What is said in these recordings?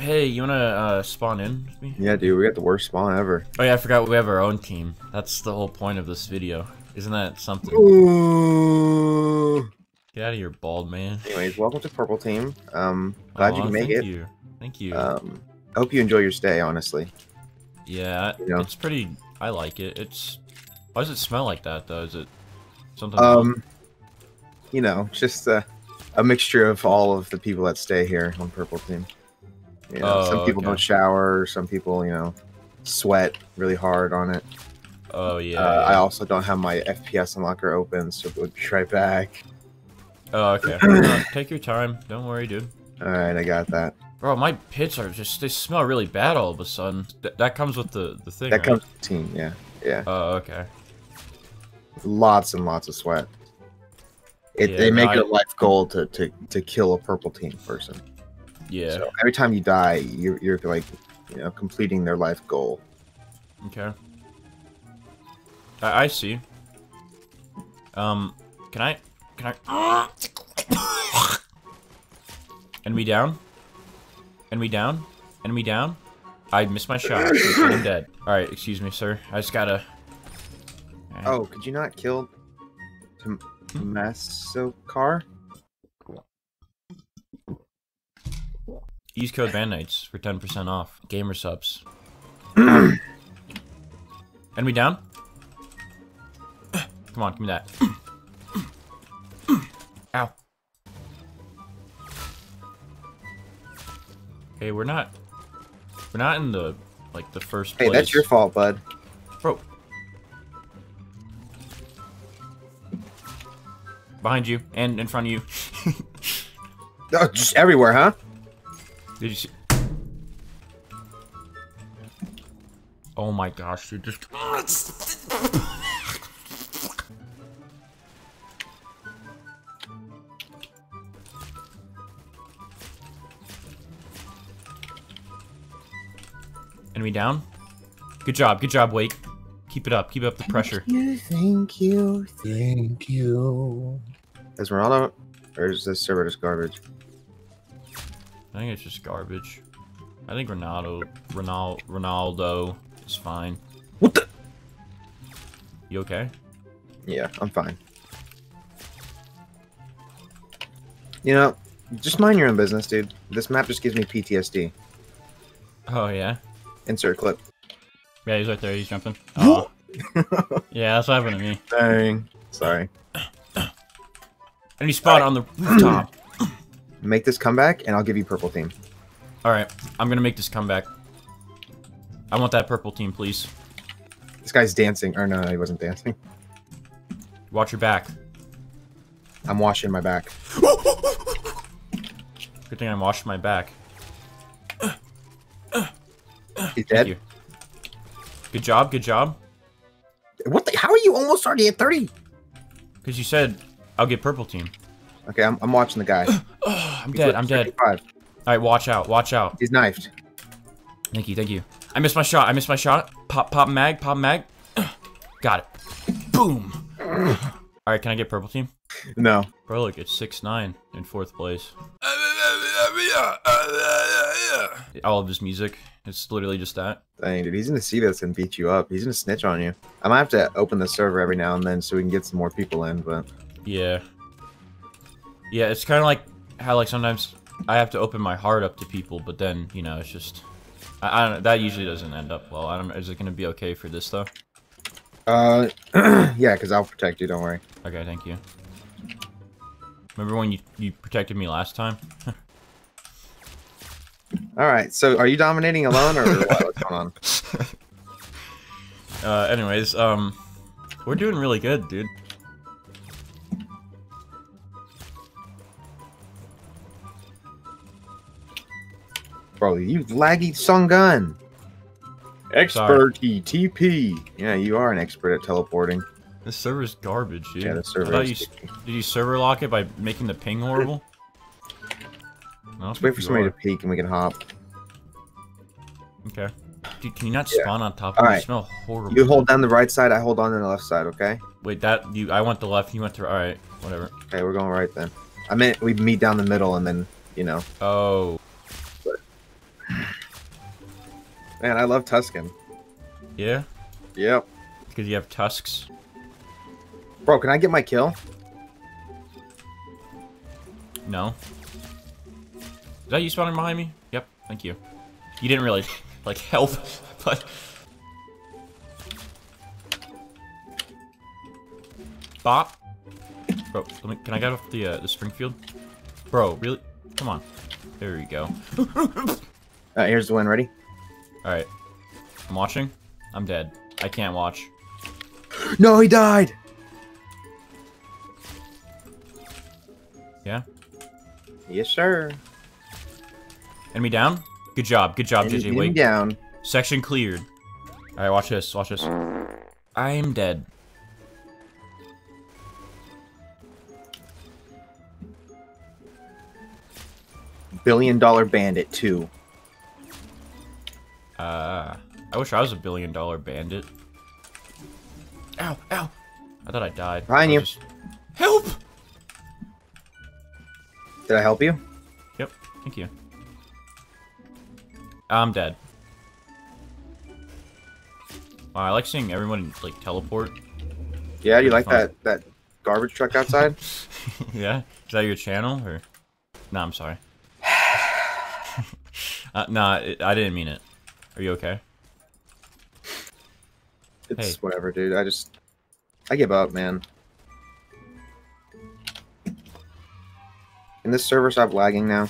Hey, you wanna uh, spawn in with me? Yeah, dude, we got the worst spawn ever. Oh yeah, I forgot we have our own team. That's the whole point of this video. Isn't that something? Ooh. Get out of here, bald man. Anyways, welcome to Purple Team. Um, glad you can make thank it. You. Thank you. Um, I hope you enjoy your stay. Honestly, yeah, you know. it's pretty. I like it. It's. Why does it smell like that though? Is it something? else? um, you know, just uh, a mixture of all of the people that stay here on Purple Team. You know, some Oh, people okay. don't shower. Some people, you know, sweat really hard on it. Oh yeah. uh, I also don't have my FPS unlocker open, so we'll be right back. Oh okay. No, take your time. Don't worry, dude. All right, I got that. Bro, my pits are just. They smell really bad all of a sudden. Th that comes with the the thing. That right? comes with the team. Yeah, yeah. Oh okay. lots and lots of sweat. It, Yeah, they make I- it a life goal to, to, to kill a purple team person. Yeah. So every time you die, you're, you're like, you know, completing their life goal. Okay. I, I see. Um, can I, can I, enemy down, enemy down, enemy down. I missed my shot. I'm dead. All right, excuse me, sir. I just gotta. Oh, could you not kill Tom- Tomasokar? Use code Bandites for 10% off. GamerSupps. enemy down. Come on, give me that. Ow. Okay, we're not. We're not in the like the first Hey, place. that's your fault, bud. bro. Behind you and in front of you. Oh, just everywhere, huh? Did you see? Oh my gosh, dude! Just enemy down. Good job, good job, Waike. Keep it up, keep up the pressure. You, thank you, thank you. Is Ronaldo, or is this server just garbage? I think it's just garbage. I think Ronaldo, Ronaldo, Ronaldo is fine. What the? You okay? Yeah, I'm fine. You know, just mind your own business, dude. This map just gives me PTSD. Oh yeah. Insert clip. Yeah, he's right there. He's jumping. Oh. yeah, that's what happened to me. Dang. Sorry. And he spawned on the rooftop. Make this comeback, and I'll give you purple team. All right, I'm gonna make this comeback. I want that purple team, please. This guy's dancing. Or no, he wasn't dancing. Watch your back. I'm washing my back. Good thing I washed my back. He's Thank dead. you. Good job. Good job. What the? How are you almost already at 30? Because you said I'll get purple team. Okay, I'm, I'm watching the guy. I'm dead. I'm dead. All right, watch out. Watch out. He's knifed. Thank you. Thank you. I missed my shot. I missed my shot. Pop. Pop mag. Pop mag. Got it. Boom. All right, can I get purple team? No. Bro, look, it's six nine in fourth place. All of his music. It's literally just that. Dang, dude, he's gonna see this and beat you up. He's gonna snitch on you. I might have to open the server every now and then so we can get some more people in, but Yeah. Yeah, it's kind of like how like sometimes I have to open my heart up to people, but then you know it's just I, I don't. That usually doesn't end up well. I don't. know. Is it gonna be okay for this though? uh, yeah, because I'll protect you. Don't worry. Okay, thank you. Remember when you you protected me last time? All right. So, are you dominating alone or what? what's going on? Uh, anyways, um, we're doing really good, dude. Bro, you laggy Sung Gun. Expert ETP. Yeah, you are an expert at teleporting. This server's garbage, dude. Yeah, the server is you, did you server lock it by making the ping horrible? Let's wait for somebody to peek and we can hop. Okay. Dude, can you not Yeah. spawn on top of me? Alright. You smell horrible. You hold down the right side, I hold on to the left side, okay? Wait, that you? I want the left. You went to all right. Whatever. Okay, we're going right then. I meant we meet down the middle and then, you know. Oh. Man, I love Tuscan. Yeah? Yep. Because you have tusks. Bro, can I get my kill? No. Is that you spawning behind me? Yep, thank you. You didn't really, like, help, but... Bop. Bro, let me, can I get off the, uh, the Springfield? Bro, really? Come on. There we go. Uh, here's the win. Ready? Alright. I'm watching. I'm dead. I can't watch. No, he died! Yeah? Yes, sir. Enemy down? Good job. Good job, Enemy JJ. Wait. down. Section cleared. Alright, watch this. Watch this. I am dead. Billion Dollar Bandit 2. I wish I was a billion dollar bandit. Ow, ow. I thought I died. Behind you. just- Help! Did I help you? Yep, thank you. I'm dead. Wow, I like seeing everyone, like, teleport. Yeah. Do you like that that garbage truck outside? yeah? Is that your channel, or? No, I'm sorry. uh, nah, it, I didn't mean it. Are you okay? It's Hey. whatever, dude. I just I give up, man. Can this server stop lagging now?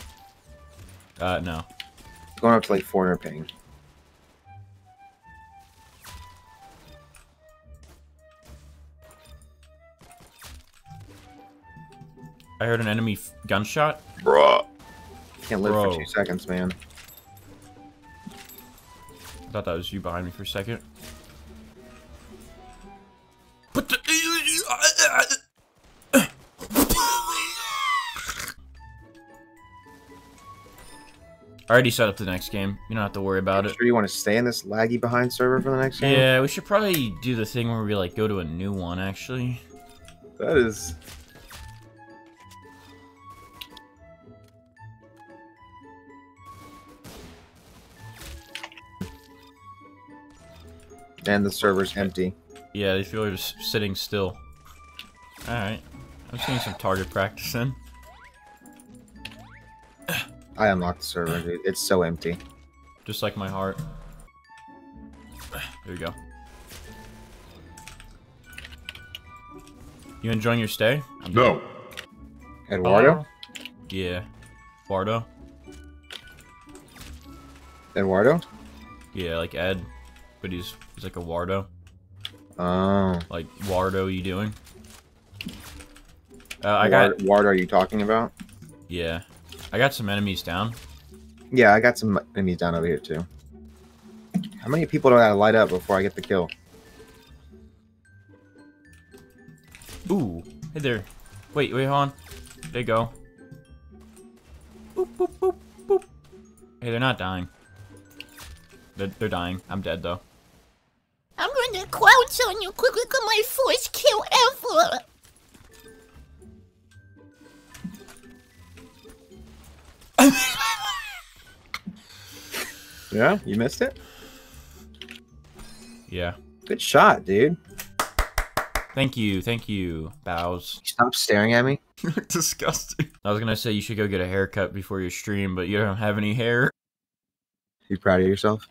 Uh, no. It's going up to like 400 ping. I heard an enemy f- gunshot. Bruh. Can't live Bro. for two seconds, man. I thought that was you behind me for a second. I already set up the next game. You don't have to worry about it. Sure, you want to stay in this laggy behind server for the next game? Yeah, we should probably do the thing where we like go to a new one. Actually, That is. And the server's empty. yeah, these people are just sitting still. All right, I'm seeing some target practice in. I unlocked the server, dude. It's so empty. Just like my heart. There you go. You enjoying your stay? I'm No. Eduardo? Yeah. Bardo? Eduardo? Yeah, like Ed. But he's he's like a Wardo. Oh. Like, Wardo, you doing? Uh, I I got... Ward are you talking about? Yeah. I got some enemies down. Yeah, I got some enemies down over here too. How many people do I gotta light up before I get the kill? Ooh. Hey there. Wait, wait, hold on. There you go. Boop, boop, boop, boop. Hey, they're not dying. They're, they're dying. I'm dead, though. I'm gonna crouch on you quick. Look at my first kill ever. Yeah, you missed it? Yeah. Good shot, dude. Thank you, thank you, Bows. Stop staring at me. Disgusting. I was gonna say you should go get a haircut before your stream, but you don't have any hair. You proud of yourself?